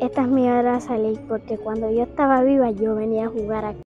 esta es mi hora salir porque cuando yo estaba viva yo venía a jugar aquí.